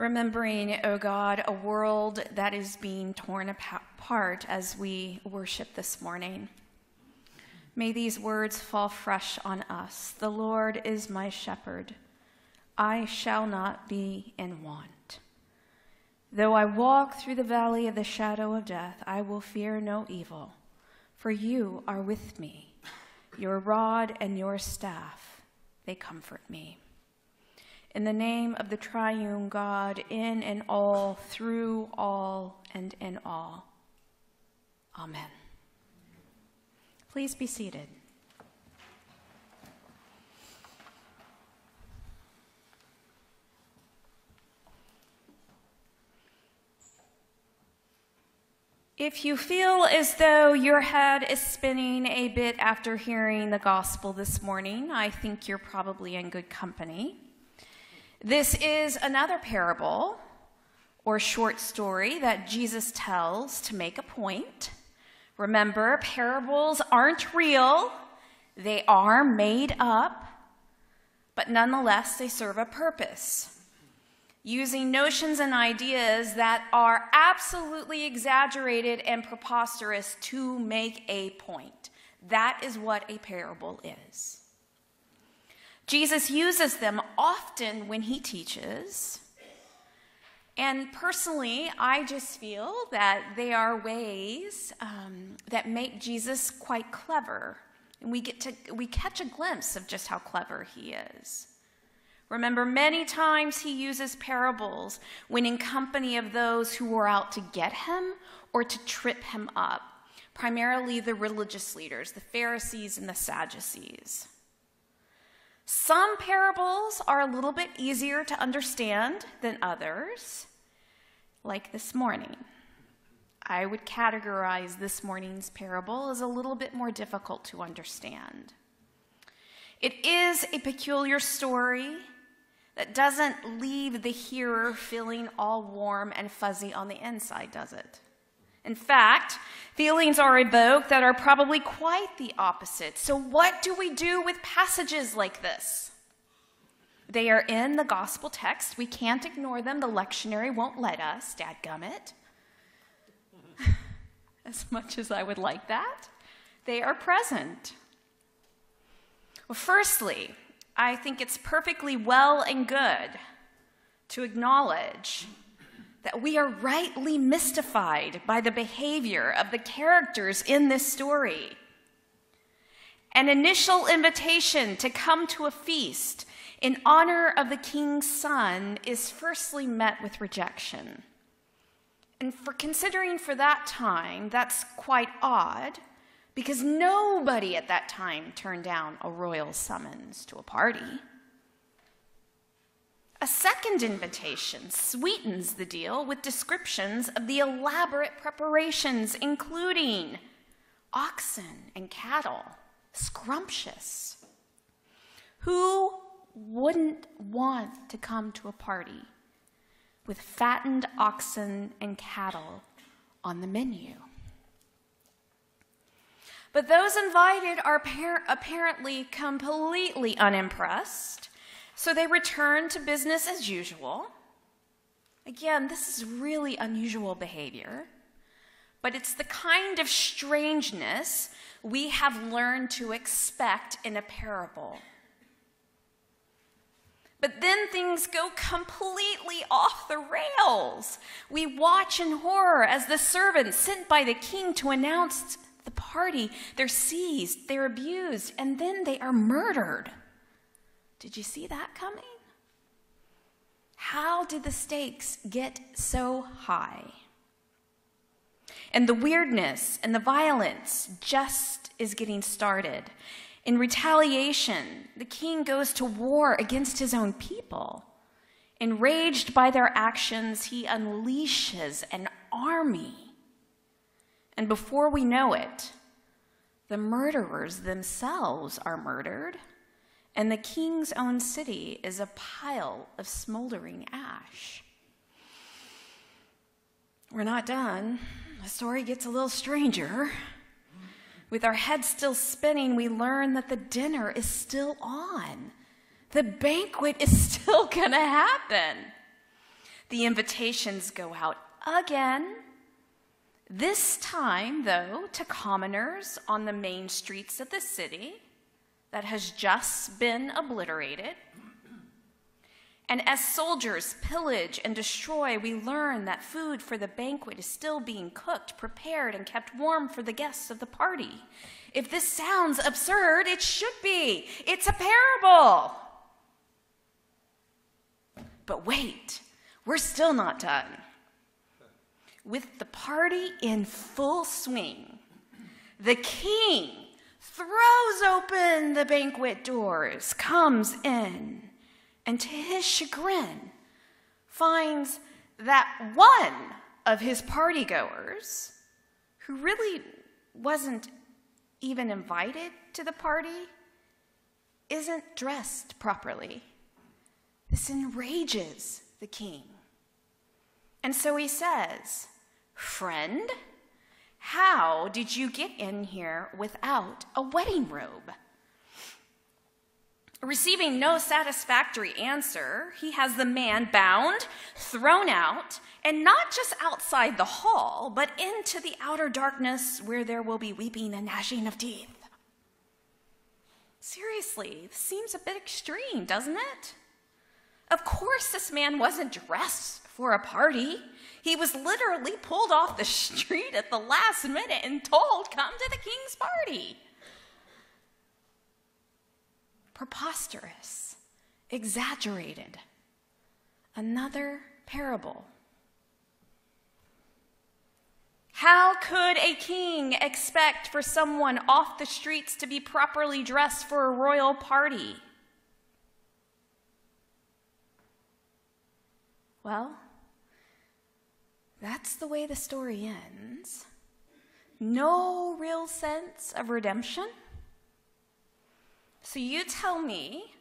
remembering, O oh God, a world that is being torn apart as we worship this morning. May these words fall fresh on us. The Lord is my shepherd. I shall not be in want. Though I walk through the valley of the shadow of death, I will fear no evil, for you are with me. Your rod and your staff, they comfort me. In the name of the triune God, in and all, through all, and in all. Amen. Please be seated. If you feel as though your head is spinning a bit after hearing the gospel this morning, I think you're probably in good company. This is another parable or short story that Jesus tells to make a point. Remember, parables aren't real, they are made up, but nonetheless, they serve a purpose. Using notions and ideas that are absolutely exaggerated and preposterous to make a point. That is what a parable is. Jesus uses them often when he teaches. And personally, I just feel that they are ways um, that make Jesus quite clever. And we, get to, we catch a glimpse of just how clever he is. Remember, many times he uses parables when in company of those who were out to get him or to trip him up, primarily the religious leaders, the Pharisees and the Sadducees. Some parables are a little bit easier to understand than others, like this morning. I would categorize this morning's parable as a little bit more difficult to understand. It is a peculiar story that doesn't leave the hearer feeling all warm and fuzzy on the inside, does it? In fact, feelings are evoked that are probably quite the opposite. So, what do we do with passages like this? They are in the gospel text. We can't ignore them. The lectionary won't let us, dadgummit. as much as I would like that, they are present. Well, firstly, I think it's perfectly well and good to acknowledge that we are rightly mystified by the behavior of the characters in this story. An initial invitation to come to a feast in honor of the king's son is firstly met with rejection. And for considering for that time, that's quite odd because nobody at that time turned down a royal summons to a party. A second invitation sweetens the deal with descriptions of the elaborate preparations, including oxen and cattle, scrumptious. Who wouldn't want to come to a party with fattened oxen and cattle on the menu? But those invited are apparently completely unimpressed so they return to business as usual. Again, this is really unusual behavior, but it's the kind of strangeness we have learned to expect in a parable. But then things go completely off the rails. We watch in horror as the servants sent by the king to announce the party, they're seized, they're abused, and then they are murdered. Did you see that coming? How did the stakes get so high? And the weirdness and the violence just is getting started. In retaliation, the king goes to war against his own people. Enraged by their actions, he unleashes an army. And before we know it, the murderers themselves are murdered and the king's own city is a pile of smoldering ash. We're not done. The story gets a little stranger. With our heads still spinning, we learn that the dinner is still on. The banquet is still going to happen. The invitations go out again. This time, though, to commoners on the main streets of the city that has just been obliterated. And as soldiers pillage and destroy, we learn that food for the banquet is still being cooked, prepared, and kept warm for the guests of the party. If this sounds absurd, it should be. It's a parable. But wait, we're still not done. With the party in full swing, the king throws open the banquet doors, comes in, and to his chagrin, finds that one of his partygoers, who really wasn't even invited to the party, isn't dressed properly. This enrages the king. And so he says, Friend, how did you get in here without a wedding robe? Receiving no satisfactory answer, he has the man bound, thrown out, and not just outside the hall, but into the outer darkness where there will be weeping and gnashing of teeth. Seriously, this seems a bit extreme, doesn't it? Of course, this man wasn't dressed for a party. He was literally pulled off the street at the last minute and told, Come to the king's party preposterous, exaggerated. Another parable. How could a king expect for someone off the streets to be properly dressed for a royal party? Well, that's the way the story ends. No real sense of redemption so you tell me,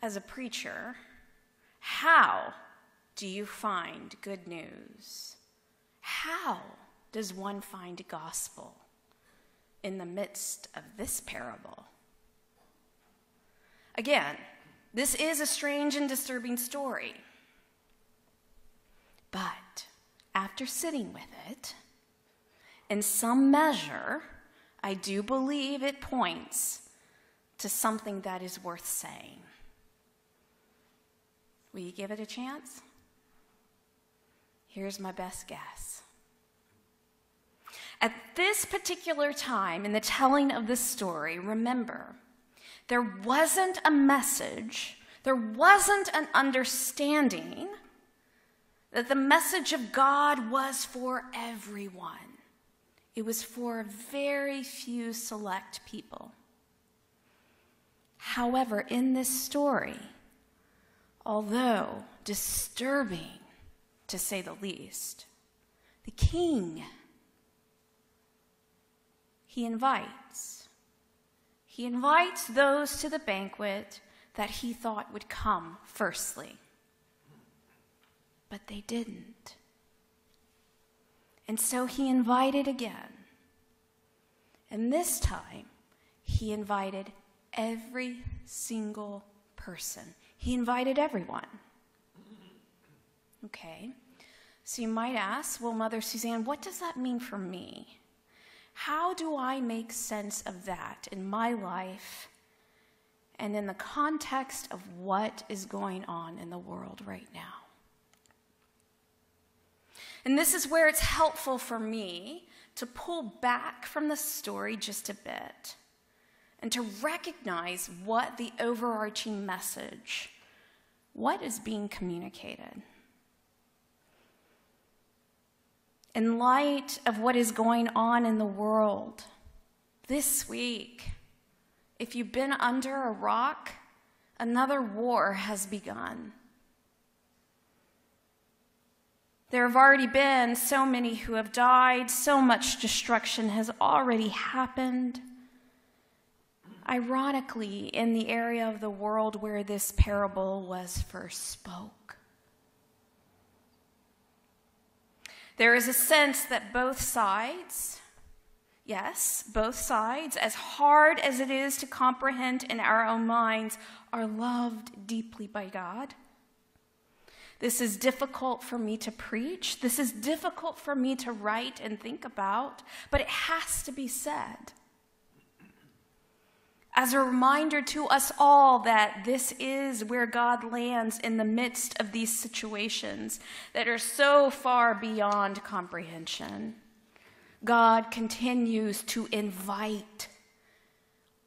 as a preacher, how do you find good news? How does one find gospel in the midst of this parable? Again, this is a strange and disturbing story. But after sitting with it, in some measure, I do believe it points to something that is worth saying. Will you give it a chance? Here's my best guess. At this particular time in the telling of this story, remember, there wasn't a message, there wasn't an understanding that the message of God was for everyone. It was for very few select people. However, in this story, although disturbing to say the least, the king, he invites. He invites those to the banquet that he thought would come firstly. But they didn't. And so he invited again. And this time, he invited every single person. He invited everyone. Okay. So you might ask, well, Mother Suzanne, what does that mean for me? How do I make sense of that in my life and in the context of what is going on in the world right now? And this is where it's helpful for me to pull back from the story just a bit and to recognize what the overarching message, what is being communicated. In light of what is going on in the world this week, if you've been under a rock, another war has begun. There have already been so many who have died, so much destruction has already happened ironically, in the area of the world where this parable was first spoke. There is a sense that both sides, yes, both sides, as hard as it is to comprehend in our own minds, are loved deeply by God. This is difficult for me to preach. This is difficult for me to write and think about, but it has to be said. As a reminder to us all that this is where God lands in the midst of these situations that are so far beyond comprehension. God continues to invite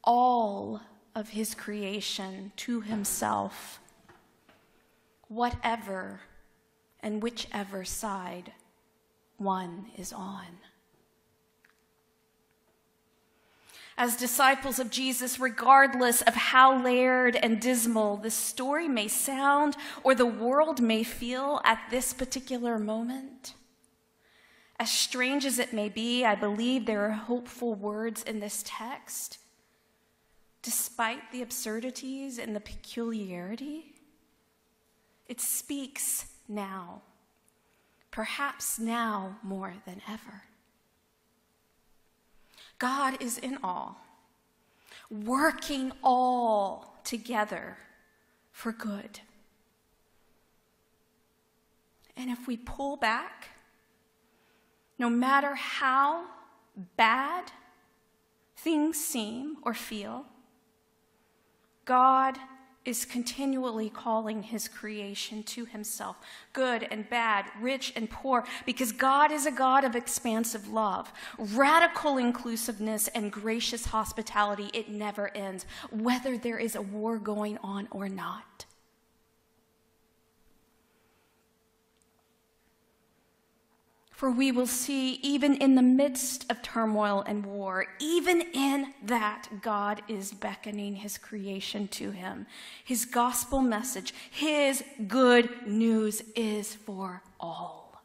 all of his creation to himself whatever and whichever side one is on. As disciples of Jesus, regardless of how layered and dismal this story may sound or the world may feel at this particular moment, as strange as it may be, I believe there are hopeful words in this text, despite the absurdities and the peculiarity. It speaks now, perhaps now more than ever. God is in all, working all together for good. And if we pull back, no matter how bad things seem or feel, God is continually calling his creation to himself, good and bad, rich and poor, because God is a God of expansive love, radical inclusiveness, and gracious hospitality. It never ends, whether there is a war going on or not. For we will see, even in the midst of turmoil and war, even in that, God is beckoning his creation to him. His gospel message, his good news is for all.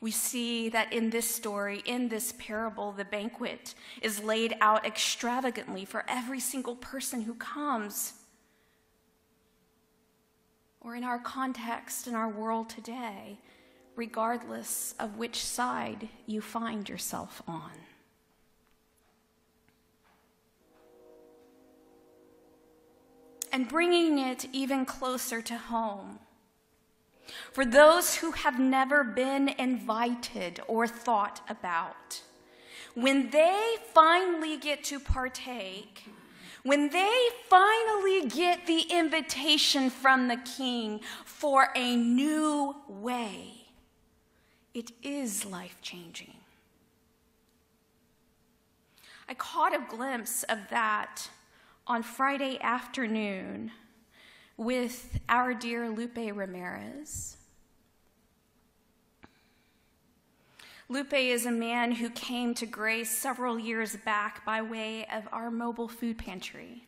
We see that in this story, in this parable, the banquet is laid out extravagantly for every single person who comes or in our context in our world today, regardless of which side you find yourself on. And bringing it even closer to home. For those who have never been invited or thought about, when they finally get to partake, when they finally get the invitation from the king for a new way, it is life changing. I caught a glimpse of that on Friday afternoon with our dear Lupe Ramirez. Lupe is a man who came to Grace several years back by way of our mobile food pantry.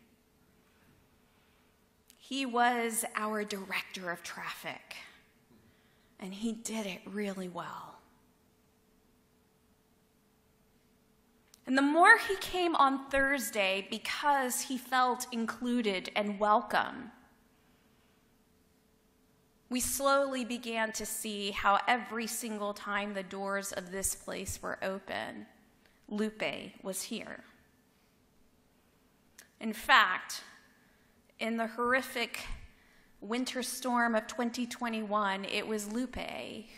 He was our director of traffic, and he did it really well. And the more he came on Thursday because he felt included and welcome, we slowly began to see how every single time the doors of this place were open, Lupe was here. In fact, in the horrific winter storm of 2021, it was Lupe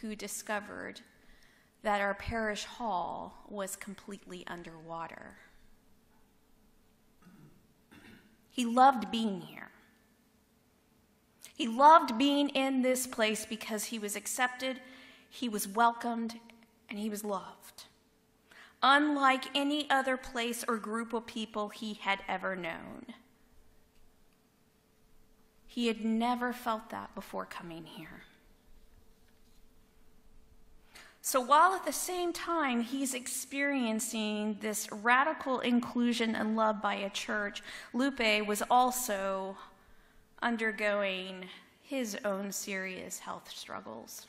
who discovered that our parish hall was completely underwater. He loved being here. He loved being in this place because he was accepted, he was welcomed, and he was loved. Unlike any other place or group of people he had ever known. He had never felt that before coming here. So, while at the same time he's experiencing this radical inclusion and love by a church, Lupe was also undergoing his own serious health struggles.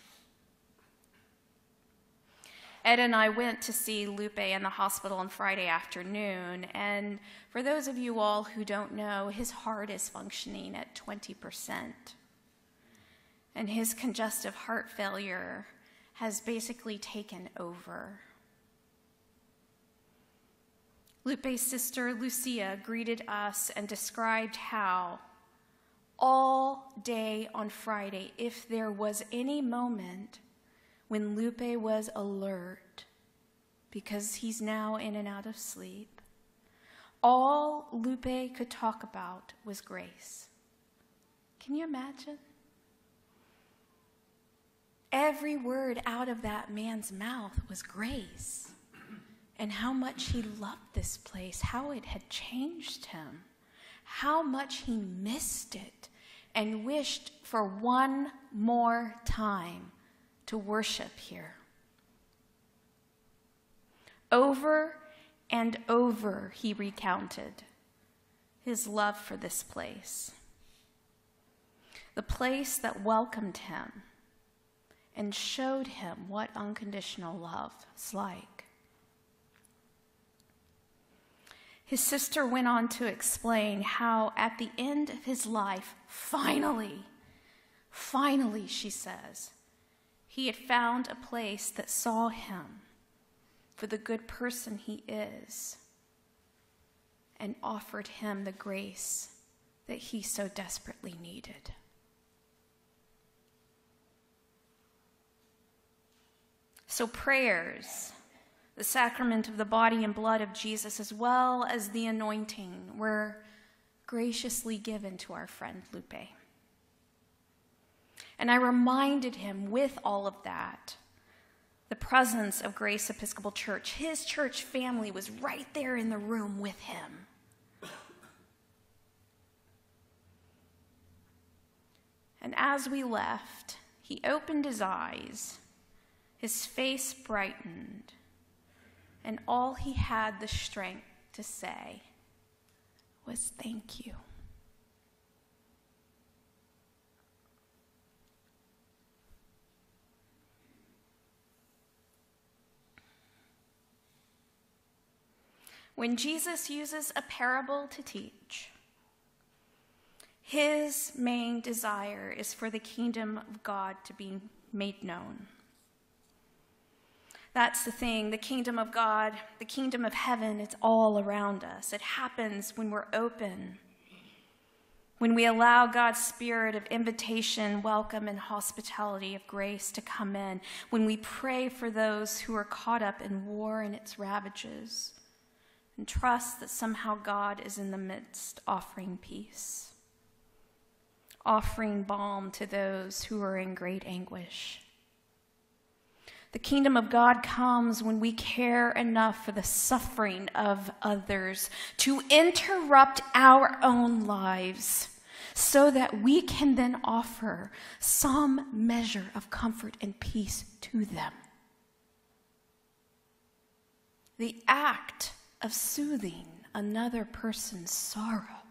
Ed and I went to see Lupe in the hospital on Friday afternoon, and for those of you all who don't know, his heart is functioning at 20%. And his congestive heart failure has basically taken over. Lupe's sister Lucia greeted us and described how all day on Friday if there was any moment when Lupe was alert because he's now in and out of sleep. All Lupe could talk about was grace. Can you imagine? Every word out of that man's mouth was grace. And how much he loved this place, how it had changed him, how much he missed it and wished for one more time to worship here. Over and over, he recounted his love for this place, the place that welcomed him and showed him what unconditional love is like. His sister went on to explain how, at the end of his life, finally, finally, she says, he had found a place that saw him for the good person he is and offered him the grace that he so desperately needed. So, prayers, the sacrament of the body and blood of Jesus, as well as the anointing, were graciously given to our friend Lupe. And I reminded him with all of that the presence of Grace Episcopal Church. His church family was right there in the room with him. And as we left, he opened his eyes his face brightened, and all he had the strength to say was, Thank you. When Jesus uses a parable to teach, his main desire is for the kingdom of God to be made known. That's the thing. The kingdom of God, the kingdom of heaven, it's all around us. It happens when we're open, when we allow God's spirit of invitation, welcome, and hospitality of grace to come in, when we pray for those who are caught up in war and its ravages, and trust that somehow God is in the midst offering peace, offering balm to those who are in great anguish. The kingdom of God comes when we care enough for the suffering of others to interrupt our own lives so that we can then offer some measure of comfort and peace to them. The act of soothing another person's sorrow,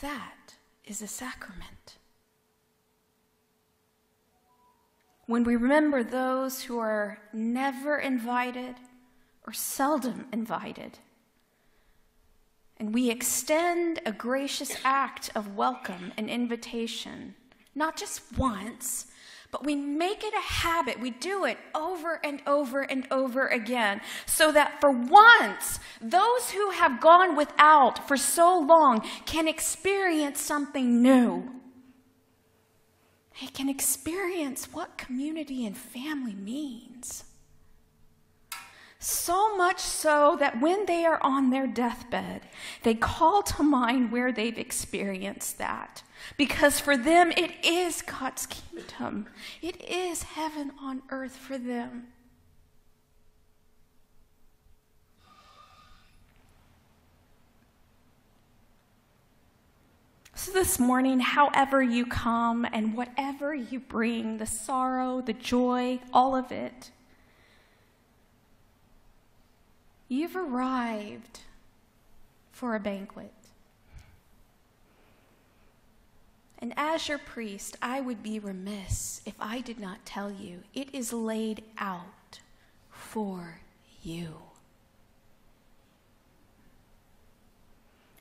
that is a sacrament. When we remember those who are never invited or seldom invited, and we extend a gracious act of welcome and invitation, not just once, but we make it a habit. We do it over and over and over again so that for once, those who have gone without for so long can experience something new they can experience what community and family means. So much so that when they are on their deathbed, they call to mind where they've experienced that. Because for them, it is God's kingdom, it is heaven on earth for them. So, this morning, however you come and whatever you bring the sorrow, the joy, all of it you've arrived for a banquet. And as your priest, I would be remiss if I did not tell you it is laid out for you.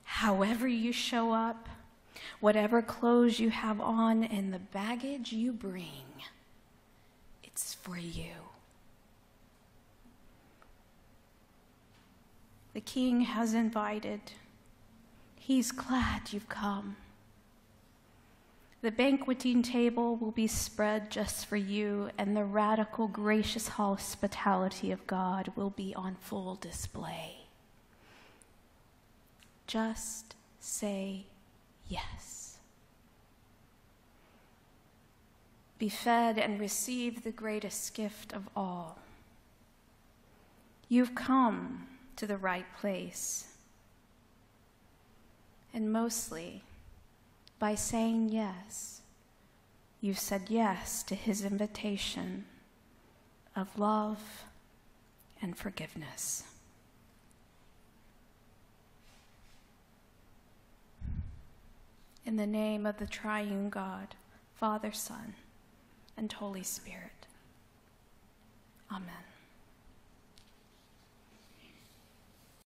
However, you show up, Whatever clothes you have on and the baggage you bring, it's for you. The king has invited. He's glad you've come. The banqueting table will be spread just for you, and the radical, gracious hospitality of God will be on full display. Just say yes. Be fed and receive the greatest gift of all. You've come to the right place. And mostly, by saying yes, you've said yes to his invitation of love and forgiveness. In the name of the triune God, Father, Son, and Holy Spirit. Amen.